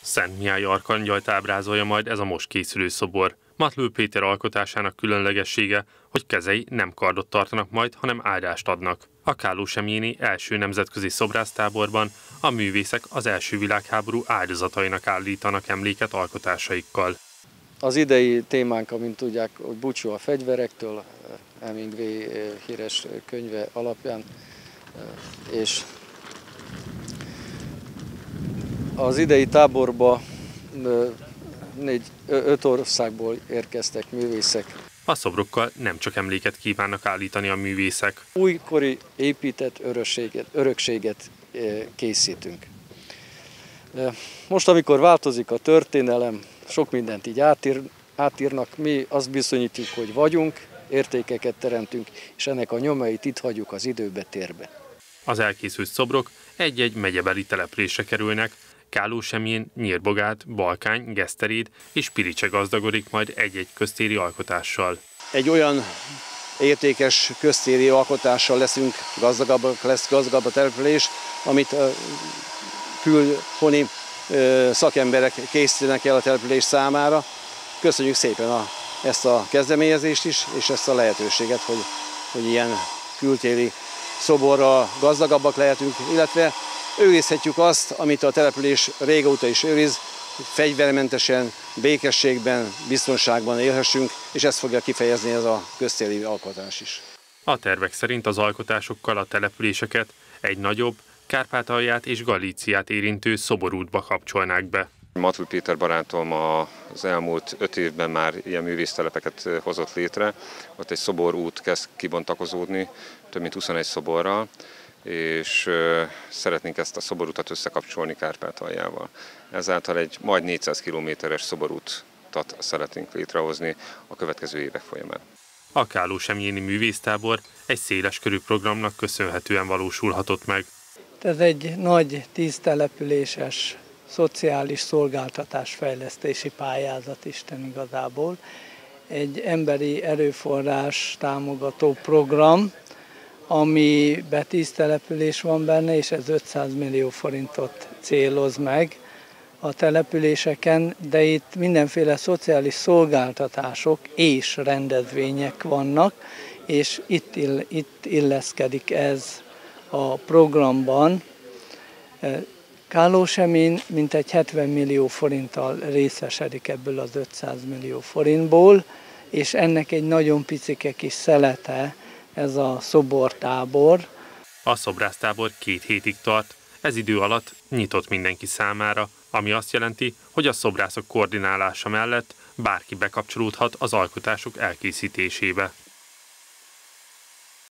Szent Mihály Arkangyalt ábrázolja majd ez a most készülő szobor. Matlő Péter alkotásának különlegessége, hogy kezei nem kardot tartanak majd, hanem áldást adnak. A Káló Semjéni első nemzetközi szobrásztáborban a művészek az első világháború áldozatainak állítanak emléket alkotásaikkal. Az idei témánk, amint tudják, hogy búcsú a fegyverektől, Hemingway híres könyve alapján, és az idei táborba négy, öt országból érkeztek művészek. A szobrokkal nem csak emléket kívánnak állítani a művészek. Újkori épített örökséget, örökséget készítünk. Most, amikor változik a történelem, sok mindent így átír, átírnak, mi azt bizonyítjuk, hogy vagyunk, értékeket teremtünk, és ennek a nyomait itt hagyjuk az időbe, térbe. Az elkészült szobrok egy-egy megyebeli településre kerülnek, Kálósemjén, Nyírbogát, Balkány, Geszteréd és Piricse gazdagodik majd egy-egy köztéri alkotással. Egy olyan értékes köztéri alkotással leszünk gazdagabbak, lesz gazdagabb a település, amit külhoni szakemberek készítenek el a település számára. Köszönjük szépen a, ezt a kezdeményezést is, és ezt a lehetőséget, hogy, hogy ilyen kültéri szoborral gazdagabbak lehetünk, illetve őrizhetjük azt, amit a település régóta is őriz, hogy fegyvermentesen, békességben, biztonságban élhessünk, és ezt fogja kifejezni ez a köztéri alkotás is. A tervek szerint az alkotásokkal a településeket egy nagyobb, Kárpátalját és Galíciát érintő szoborútba kapcsolnák be. Matúj Péter barátom az elmúlt öt évben már ilyen művésztelepeket hozott létre. Ott egy szoborút kezd kibontakozódni, több mint 21 szoborral, és szeretnénk ezt a szoborutat összekapcsolni Kárpátaljával. Ezáltal egy majd 400 kilométeres szoborútat szeretnénk létrehozni a következő évek folyamán. A Káló Semjéni művésztábor egy széles körű programnak köszönhetően valósulhatott meg. Ez egy nagy tíztelepüléses szociális szolgáltatás fejlesztési pályázat Isten igazából. Egy emberi erőforrás támogató program, amiben tíz település van benne, és ez 500 millió forintot céloz meg a településeken, de itt mindenféle szociális szolgáltatások és rendezvények vannak, és itt, ill, itt illeszkedik ez a programban. Kálósemény mintegy 70 millió forinttal részesedik ebből az 500 millió forintból, és ennek egy nagyon picike kis szelete ez a szobortábor. A szobrásztábor két hétig tart, ez idő alatt nyitott mindenki számára, ami azt jelenti, hogy a szobrászok koordinálása mellett bárki bekapcsolódhat az alkotások elkészítésébe.